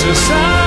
society.